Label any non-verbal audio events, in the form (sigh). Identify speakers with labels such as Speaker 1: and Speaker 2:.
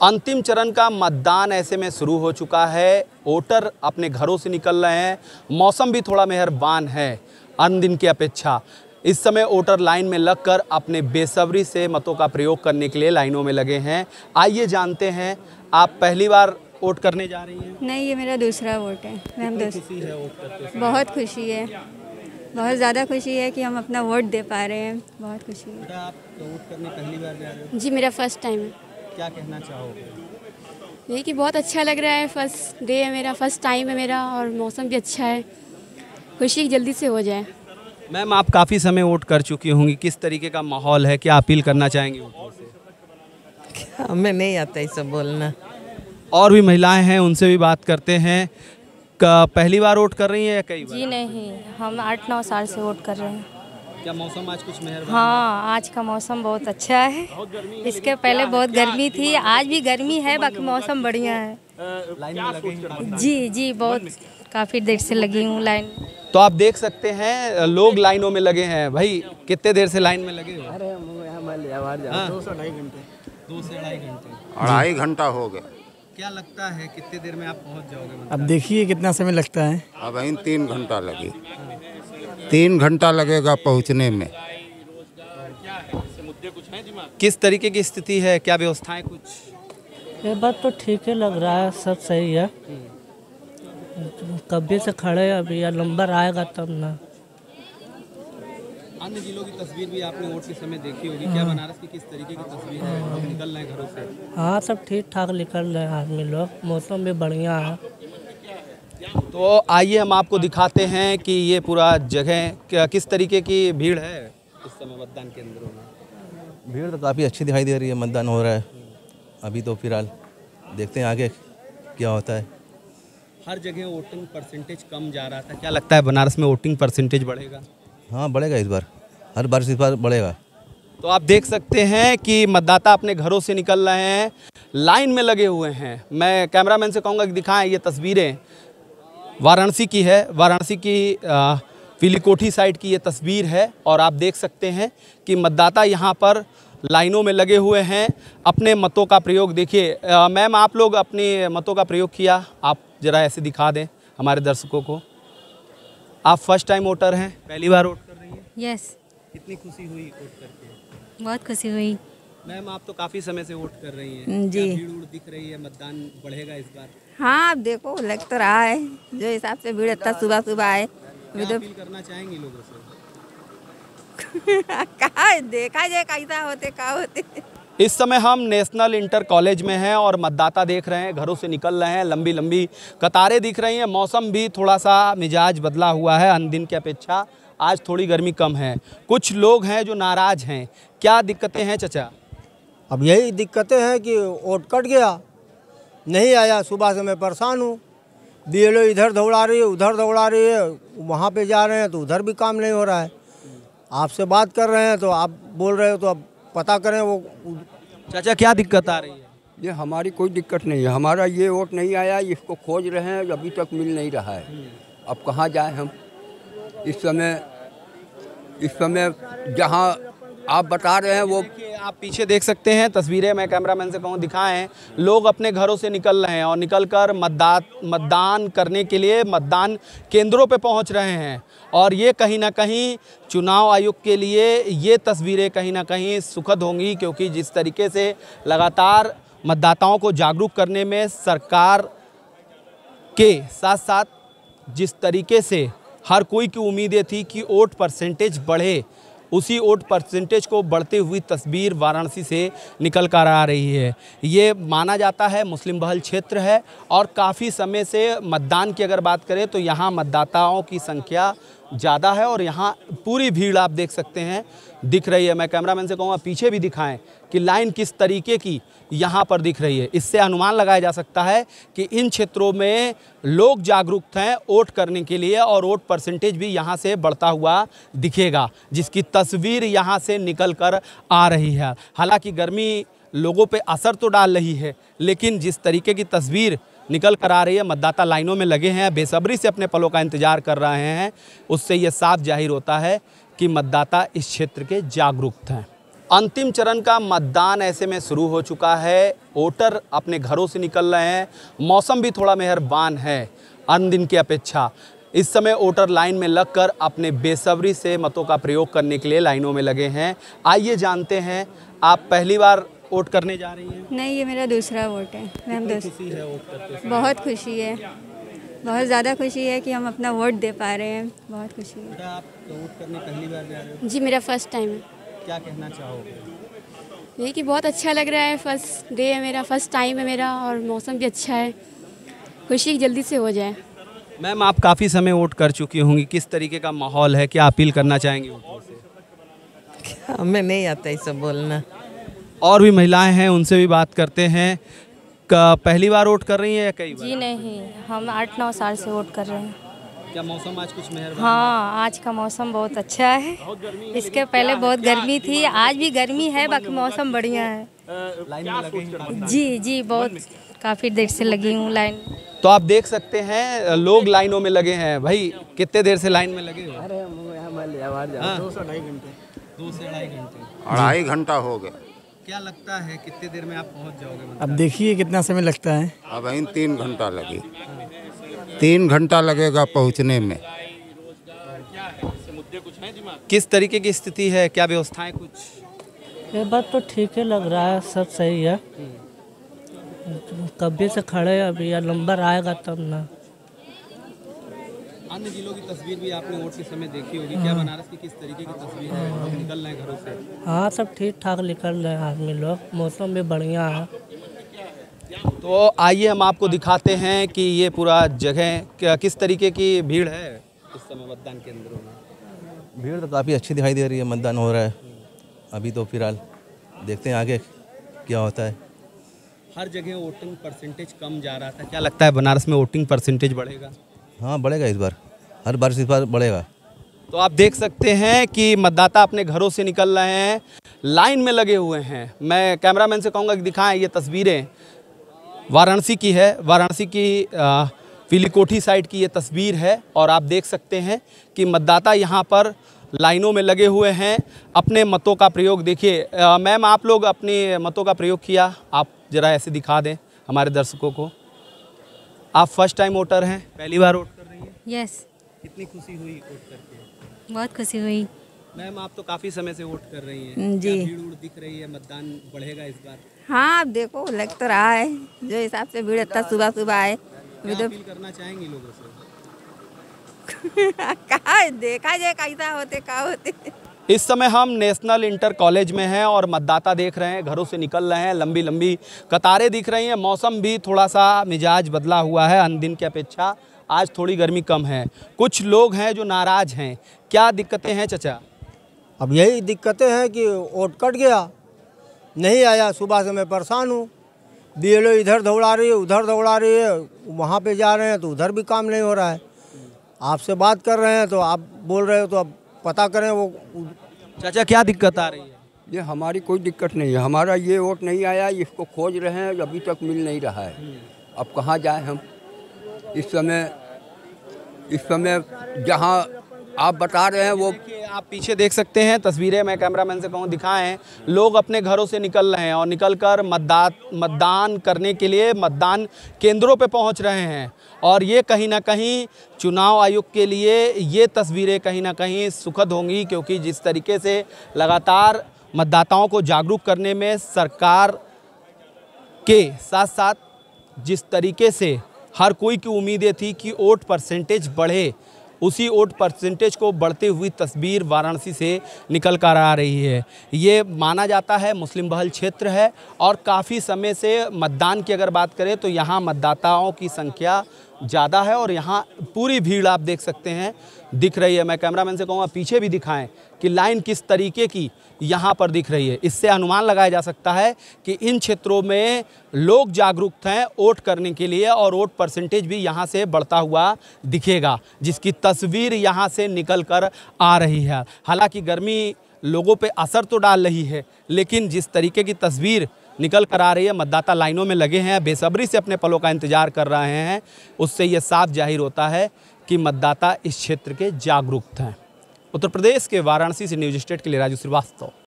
Speaker 1: अंतिम चरण का मतदान ऐसे में शुरू हो चुका है। वोटर अपने घरों से निकल रहे हैं। मौसम भी थोड़ा मेहरबान है अन्य दिन की अपेक्षा। इस समय वोटर लाइन में लगकर अपने बेसब्री से मतों का प्रयोग करने के लिए लाइनों में लगे हैं। आइए जानते हैं आप पहली बार वोट करने जा रही हैं?
Speaker 2: नहीं ये मेरा दूसरा वोट है। मैम
Speaker 1: खुशी है वोट करते
Speaker 2: बहुत खुशी है। बहुत ज़्यादा खुशी है कि हम अपना वोट दे पा रहे हैं। बहुत खुशी है।
Speaker 1: आप वोट करने पहली बार जा रहे हो?
Speaker 3: जी मेरा फ़र्स्ट टाइम है।
Speaker 1: क्या कहना चाहोगे?
Speaker 3: यही कि बहुत अच्छा लग रहा है फ़र्स्ट डे है मेरा फ़र्स्ट टाइम है मेरा और मौसम भी अच्छा है। खुशी जल्दी से हो जाए।
Speaker 1: मैम आप काफ़ी समय वोट कर चुकी होंगी किस तरीके का माहौल है? क्या अपील करना चाहेंगी (laughs)
Speaker 4: हमें नहीं आता ये सब बोलना।
Speaker 1: और भी महिलाएँ हैं उनसे भी बात करते हैं। क- पहली बार वोट कर रही हैं या कई बार?
Speaker 5: जी नहीं हम आठ नौ साल से वोट कर रहे हैं।
Speaker 1: क्या मौसम आज कुछ मेहरबान?
Speaker 5: हाँ आज का मौसम बहुत अच्छा है। बहुत गर्मी इसके पहले बहुत गर्मी थी आज भी गर्मी है बाकी मौसम बढ़िया है।
Speaker 1: हैं।
Speaker 5: जी जी बहुत काफ़ी देर से लगी हूँ लाइन।
Speaker 1: तो आप देख सकते हैं लोग लाइनों में लगे हैं। भाई कितने देर से लाइन में लगे हो? हाँ। दो से घंटे।
Speaker 6: अढ़ाई घंटा हो गया।
Speaker 1: क्या लगता है कितने देर में आप पहुँच जाओगे?
Speaker 7: अब देखिए कितना समय लगता है।
Speaker 6: अब इन तीन घंटा लगे। तीन घंटा लगेगा पहुँचने में।
Speaker 1: किस तरीके की स्थिति है? क्या व्यवस्थाएँ कुछ?
Speaker 8: ये बात तो ठीक है लग रहा है सब सही है। कभी से खड़े हैं अभी या नंबर आएगा तब ना।
Speaker 1: अन्य जिलों की तस्वीर भी आपने वोट के समय देखी होगी। क्या बनारस की किस तरीके की तस्वीर है? लोग निकल रहे हैं घरों से।
Speaker 8: हाँ सब ठीक ठाक निकल रहे हैं आदमी लोग। मौसम भी बढ़िया है।
Speaker 1: तो आइए हम आपको दिखाते हैं कि ये पूरा जगह किस तरीके की भीड़ है इस समय मतदान केंद्रों में?
Speaker 9: भीड़ तो काफ़ी अच्छी दिखाई दे रही है मतदान हो रहा है। अभी तो फ़िलहाल देखते हैं आगे क्या होता है।
Speaker 1: हर जगह वोटिंग परसेंटेज कम जा रहा था। क्या लगता है बनारस में वोटिंग परसेंटेज बढ़ेगा?
Speaker 9: हाँ बढ़ेगा इस बार। हर बार इस बार बढ़ेगा।
Speaker 1: तो आप देख सकते हैं कि मतदाता अपने घरों से निकल रहे हैं लाइन में लगे हुए हैं। मैं कैमरामैन से कहूँगा कि दिखाएँ ये तस्वीरें। वाराणसी की है वाराणसी की पीलीकोठी साइड की ये तस्वीर है और आप देख सकते हैं कि मतदाता यहाँ पर लाइनों में लगे हुए हैं। अपने मतों का प्रयोग देखिए मैम आप लोग अपने मतों का प्रयोग किया आप ज़रा ऐसे दिखा दें हमारे दर्शकों को। आप फ़र्स्ट टाइम वोटर हैं पहली बार वोट कर रही हैं?
Speaker 2: Yes yes.
Speaker 1: कितनी खुशी हुई वोट करके?
Speaker 2: बहुत खुशी हुई।
Speaker 1: मैम आप तो काफ़ी समय से वोट कर रही हैं।
Speaker 2: जी।
Speaker 1: भीड़ दिख रही है? मतदान बढ़ेगा इस बार?
Speaker 2: हाँ अब देखो लग तो रहा है। जो हिसाब से भीड़ इतना सुबह सुबह आए
Speaker 1: क्या अपील करना चाहेंगी लोगों से? (laughs)
Speaker 2: कहा देखा जाए कैसा होते का होते।
Speaker 1: इस समय हम नेशनल इंटर कॉलेज में हैं और मतदाता देख रहे हैं घरों से निकल रहे हैं लंबी लंबी कतारें दिख रही हैं मौसम भी थोड़ा सा मिजाज बदला हुआ है अन्य दिन की अपेक्षा। आज थोड़ी गर्मी कम है। कुछ लोग हैं जो नाराज़ हैं। क्या दिक्कतें हैं चचा?
Speaker 7: अब यही दिक्कतें हैं कि वोट कट गया नहीं आया सुबह से मैं परेशान हूँ। बी इधर दौड़ा रही है उधर दौड़ा रही है वहाँ पे जा रहे हैं तो उधर भी काम नहीं हो रहा है। आपसे बात कर रहे हैं तो आप बोल रहे हो तो अब पता करें वो
Speaker 1: चाचा क्या दिक्कत आ रही है?
Speaker 10: ये हमारी कोई दिक्कत नहीं है हमारा ये वोट नहीं आया इसको खोज रहे हैं अभी तक मिल नहीं रहा है। अब कहाँ जाए हम? इस समय इस समय जहाँ आप बता रहे हैं वो
Speaker 1: आप पीछे देख सकते हैं, तस्वीरें मैं कैमरामैन से कहूँ, दिखाएँ लोग अपने घरों से निकल रहे हैं और निकलकर मतदान मतदान करने के लिए मतदान केंद्रों पे पहुँच रहे हैं। और ये कहीं ना कहीं चुनाव आयोग के लिए ये तस्वीरें कहीं ना कहीं सुखद होंगी, क्योंकि जिस तरीके से लगातार मतदाताओं को जागरूक करने में सरकार के साथ साथ जिस तरीके से हर कोई की उम्मीदें थी कि वोट परसेंटेज बढ़े उसी वोट परसेंटेज को बढ़ती हुई तस्वीर वाराणसी से निकल कर आ रही है। ये माना जाता है मुस्लिम बहल क्षेत्र है और काफ़ी समय से मतदान की अगर बात करें तो यहाँ मतदाताओं की संख्या ज़्यादा है और यहाँ पूरी भीड़ आप देख सकते हैं। दिख रही है, मैं कैमरामैन से कहूँगा, पीछे भी दिखाएँ। कि लाइन किस तरीके की यहाँ पर दिख रही है। इससे अनुमान लगाया जा सकता है कि इन क्षेत्रों में लोग जागरूक हैं वोट करने के लिए और वोट परसेंटेज भी यहाँ से बढ़ता हुआ दिखेगा, जिसकी तस्वीर यहाँ से निकल कर आ रही है। हालाँकि गर्मी लोगों पे असर तो डाल रही है, लेकिन जिस तरीके की तस्वीर निकल कर आ रही है, मतदाता लाइनों में लगे हैं, बेसब्री से अपने पलों का इंतज़ार कर रहे हैं, उससे ये साफ़ ज़ाहिर होता है कि मतदाता इस क्षेत्र के जागरूक हैं। अंतिम चरण का मतदान ऐसे में शुरू हो चुका है। वोटर अपने घरों से निकल रहे हैं। मौसम भी थोड़ा मेहरबान है अन्य दिन की अपेक्षा। इस समय वोटर लाइन में लगकर अपने बेसब्री से मतों का प्रयोग करने के लिए लाइनों में लगे हैं। आइए जानते हैं आप पहली बार वोट करने जा रही हैं?
Speaker 2: नहीं ये मेरा दूसरा वोट है। मैम
Speaker 1: खुशी है वोट करते
Speaker 2: बहुत खुशी है। बहुत ज़्यादा खुशी है कि हम अपना वोट दे पा रहे हैं। बहुत खुशी है।
Speaker 1: बेटा आप वोट करने पहली बार जा रहे हो?
Speaker 3: जी मेरा फ़र्स्ट टाइम है।
Speaker 1: क्या कहना चाहोगे?
Speaker 3: यही कि बहुत अच्छा लग रहा है फ़र्स्ट डे है मेरा फ़र्स्ट टाइम है मेरा और मौसम भी अच्छा है। खुशी जल्दी से हो जाए।
Speaker 1: मैम आप काफ़ी समय वोट कर चुकी होंगी किस तरीके का माहौल है? क्या अपील करना चाहेंगी (laughs)
Speaker 4: हमें नहीं आता ये सब बोलना।
Speaker 1: और भी महिलाएँ हैं उनसे भी बात करते हैं। क- पहली बार वोट कर रही हैं या कई बार?
Speaker 5: जी नहीं हम आठ नौ साल से वोट कर रहे हैं।
Speaker 1: क्या मौसम आज कुछ मेहरबान?
Speaker 5: हाँ आज का मौसम बहुत अच्छा है। इसके पहले बहुत गर्मी थी आज भी गर्मी है बाकी मौसम बढ़िया है। जी जी बहुत काफ़ी देर से लगी हूँ लाइन।
Speaker 1: तो आप देख सकते हैं लोग लाइनों में लगे हैं। भाई कितने देर से लाइन में लगे हो? हाँ। दो से ढाई घंटे।
Speaker 6: अढ़ाई घंटा हो गया।
Speaker 1: क्या लगता है कितने देर में आप पहुँच जाओगे?
Speaker 11: अब देखिए कितना समय लगता है।
Speaker 6: अब इन तीन घंटा लगे। तीन घंटा लगेगा पहुँचने में।
Speaker 1: किस तरीके की स्थिति है? क्या व्यवस्थाएँ कुछ?
Speaker 8: ये बात तो ठीक है लग रहा है सब सही है। कभी से खड़े हैं अभी या नंबर आएगा तब ना।
Speaker 1: अन्य जिलों की तस्वीर भी आपने वोट के समय देखी होगी। क्या बनारस की किस तरीके की तस्वीर है? निकल रहे हैं घरों से?
Speaker 8: हाँ सब ठीक ठाक निकल रहे हैं आदमी लोग। मौसम भी बढ़िया है।
Speaker 1: तो आइए हम आपको दिखाते हैं कि ये पूरा जगह किस तरीके की भीड़ है इस समय मतदान केंद्रों में?
Speaker 9: भीड़ तो काफ़ी अच्छी दिखाई दे रही है मतदान हो रहा है। अभी तो फ़िलहाल देखते हैं आगे क्या होता है।
Speaker 1: हर जगह वोटिंग परसेंटेज कम जा रहा था। क्या लगता है बनारस में वोटिंग परसेंटेज बढ़ेगा?
Speaker 9: हाँ बढ़ेगा इस बार। हर बार इस बार बढ़ेगा।
Speaker 1: तो आप देख सकते हैं कि मतदाता अपने घरों से निकल रहे हैं लाइन में लगे हुए हैं। मैं कैमरामैन से कहूँगा कि दिखाएँ ये तस्वीरें। वाराणसी की है वाराणसी की पीलीकोठी साइड की ये तस्वीर है और आप देख सकते हैं कि मतदाता यहाँ पर लाइनों में लगे हुए हैं। अपने मतों का प्रयोग देखिए मैम आप लोग अपने मतों का प्रयोग किया आप ज़रा ऐसे दिखा दें हमारे दर्शकों को। आप फ़र्स्ट टाइम वोटर हैं पहली बार वोट कर रही हैं?
Speaker 5: Yes yes.
Speaker 1: कितनी खुशी हुई वोट करके?
Speaker 5: बहुत खुशी हुई।
Speaker 1: मैम आप तो काफ़ी समय से वोट कर रही हैं।
Speaker 12: जी।
Speaker 1: भीड़ दिख रही है? मतदान बढ़ेगा इस बार?
Speaker 12: हाँ अब देखो लग तो रहा है। जो हिसाब से भीड़ इतना सुबह सुबह आए
Speaker 1: क्या करना चाहेंगी लोगों से? (laughs)
Speaker 12: कहा देखा जाए कैसा होते का होते।
Speaker 1: इस समय हम नेशनल इंटर कॉलेज में हैं और मतदाता देख रहे हैं घरों से निकल रहे हैं लंबी लंबी कतारें दिख रही हैं मौसम भी थोड़ा सा मिजाज बदला हुआ है अन्य दिन की अपेक्षा आज थोड़ी गर्मी कम है। कुछ लोग हैं जो नाराज़ हैं क्या दिक्कतें हैं चचा?
Speaker 7: अब यही दिक्कतें हैं कि वोट कट गया नहीं आया सुबह से मैं परेशान हूँ। बी इधर दौड़ा रही है उधर दौड़ा रही है वहाँ पे जा रहे हैं तो उधर भी काम नहीं हो रहा है। आपसे बात कर रहे हैं तो आप बोल रहे हो तो अब पता करें वो
Speaker 1: चाचा क्या दिक्कत आ रही है?
Speaker 10: ये हमारी कोई दिक्कत नहीं है। हमारा ये वोट नहीं आया इसको खोज रहे हैं अभी तक मिल नहीं रहा है। अब कहाँ जाए हम? इस समय इस समय जहाँ आप बता रहे हैं वो
Speaker 1: आप पीछे देख सकते हैं, तस्वीरें मैं कैमरामैन से कहूँ, दिखाएँ लोग अपने घरों से निकल रहे हैं और निकलकर मतदान मतदान करने के लिए मतदान केंद्रों पे पहुँच रहे हैं। और ये कहीं ना कहीं चुनाव आयोग के लिए ये तस्वीरें कहीं ना कहीं सुखद होंगी, क्योंकि जिस तरीके से लगातार मतदाताओं को जागरूक करने में सरकार के साथ साथ जिस तरीके से हर कोई की उम्मीदें थी कि वोट परसेंटेज बढ़े उसी वोट परसेंटेज को बढ़ती हुई तस्वीर वाराणसी से निकल कर आ रही है। ये माना जाता है मुस्लिम बहल क्षेत्र है और काफ़ी समय से मतदान की अगर बात करें तो यहाँ मतदाताओं की संख्या ज़्यादा है और यहाँ पूरी भीड़ आप देख सकते हैं। दिख रही है, मैं कैमरामैन से कहूँगा, पीछे भी दिखाएँ कि लाइन किस तरीके की यहाँ पर दिख रही है। इससे अनुमान लगाया जा सकता है कि इन क्षेत्रों में लोग जागरूक हैं वोट करने के लिए और वोट परसेंटेज भी यहाँ से बढ़ता हुआ दिखेगा, जिसकी तस्वीर यहाँ से निकल कर आ रही है। हालाँकि गर्मी लोगों पर असर तो डाल रही है, लेकिन जिस तरीके की तस्वीर निकल कर आ रही है। मतदाता लाइनों में लगे हैं। बेसब्री से अपने पलों का इंतज़ार कर रहे हैं। उससे ये साफ़ ज़ाहिर होता है कि मतदाता इस क्षेत्र के जागरूक हैं। उत्तर प्रदेश के वाराणसी से न्यूज़ स्टेट के लिए राजू श्रीवास्तव।